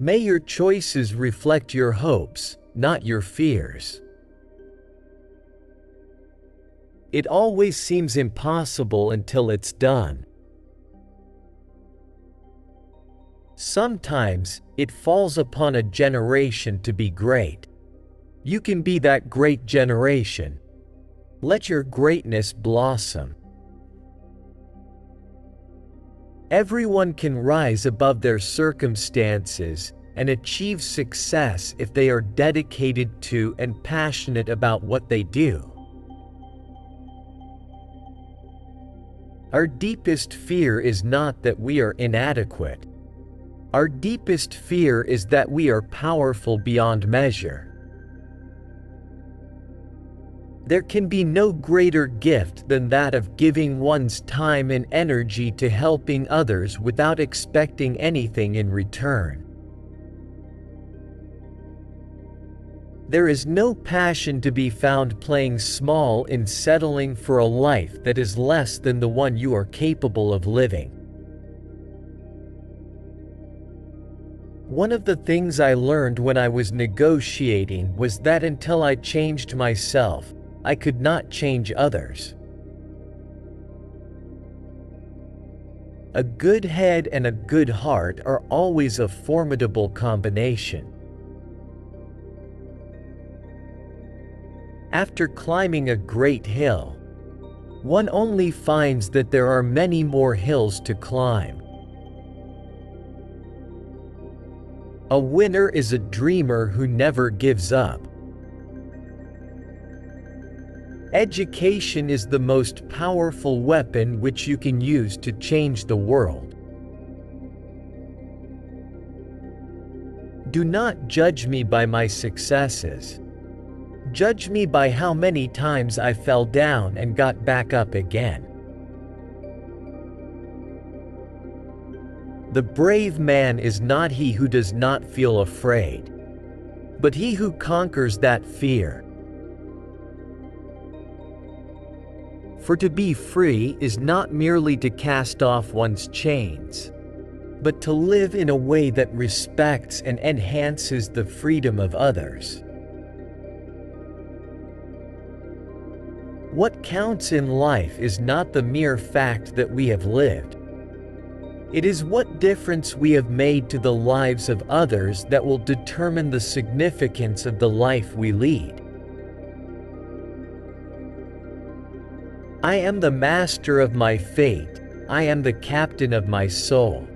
May your choices reflect your hopes, not your fears. It always seems impossible until it's done. Sometimes, it falls upon a generation to be great. You can be that great generation. Let your greatness blossom. Everyone can rise above their circumstances and achieve success if they are dedicated to and passionate about what they do. Our deepest fear is not that we are inadequate. Our deepest fear is that we are powerful beyond measure. There can be no greater gift than that of giving one's time and energy to helping others without expecting anything in return. There is no passion to be found playing small in settling for a life that is less than the one you are capable of living. One of the things I learned when I was negotiating was that until I changed myself, I could not change others. A good head and a good heart are always a formidable combination. After climbing a great hill, one only finds that there are many more hills to climb. A winner is a dreamer who never gives up. Education is the most powerful weapon which you can use to change the world. Do not judge me by my successes. Judge me by how many times I fell down and got back up again. The brave man is not he who does not feel afraid, but he who conquers that fear. For to be free is not merely to cast off one's chains, but to live in a way that respects and enhances the freedom of others. What counts in life is not the mere fact that we have lived, it is what difference we have made to the lives of others that will determine the significance of the life we lead. I am the master of my fate, I am the captain of my soul.